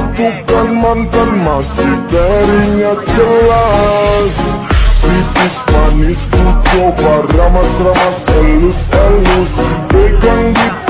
bukan mantan masih teringat jelas. Tipis manis ku coba ramas-ramas elus-elus. Pegang di